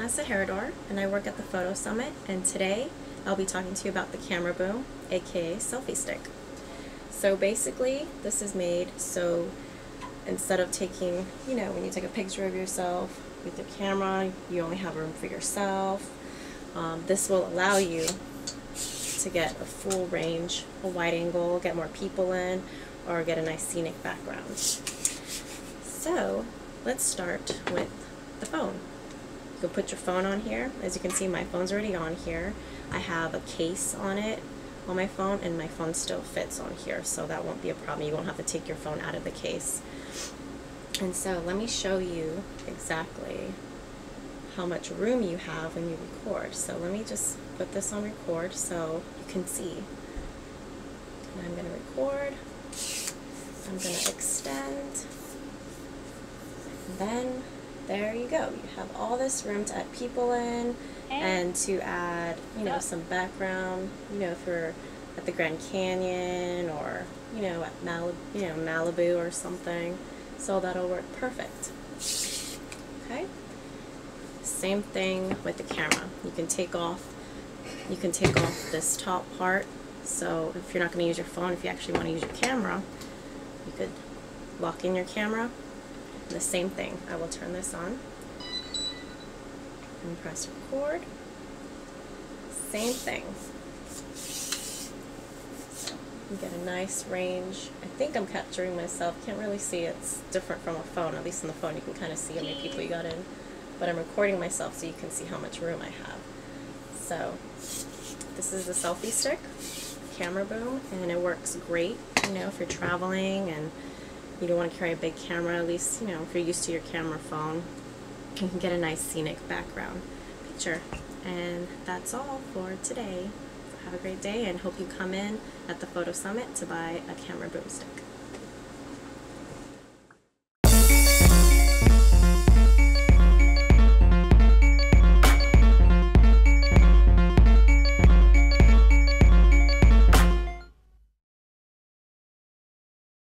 Lisa Herrador, and I work at the Photo Summit, and today I'll be talking to you about the Camera Boom, aka Selfie Stick. So basically, this is made so instead of taking, you know, when you take a picture of yourself with your camera, you only have room for yourself. Um, this will allow you to get a full range, a wide angle, get more people in, or get a nice scenic background. So let's start with the phone. You can put your phone on here. As you can see, my phone's already on here. I have a case on it on my phone, and my phone still fits on here, so that won't be a problem. You won't have to take your phone out of the case. And so let me show you exactly how much room you have when you record. So let me just put this on record so you can see. And I'm going to record. I'm going to extend. And then there you go. You have all this room to add people in and to add, you know, some background, you know, if you're at the Grand Canyon or, you know, at Malib you know, Malibu or something. So that'll work perfect. Okay? Same thing with the camera. You can take off you can take off this top part. So if you're not going to use your phone, if you actually want to use your camera, you could lock in your camera. The same thing. I will turn this on and press record. Same thing. you get a nice range. I think I'm capturing myself. Can't really see. It's different from a phone. At least on the phone you can kind of see how many people you got in. But I'm recording myself so you can see how much room I have. So this is the selfie stick, camera boom, and it works great, you know, if you're traveling and you don't want to carry a big camera, at least, you know, if you're used to your camera phone, you can get a nice scenic background picture. And that's all for today. Have a great day and hope you come in at the Photo Summit to buy a camera boom stick.